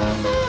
Bye.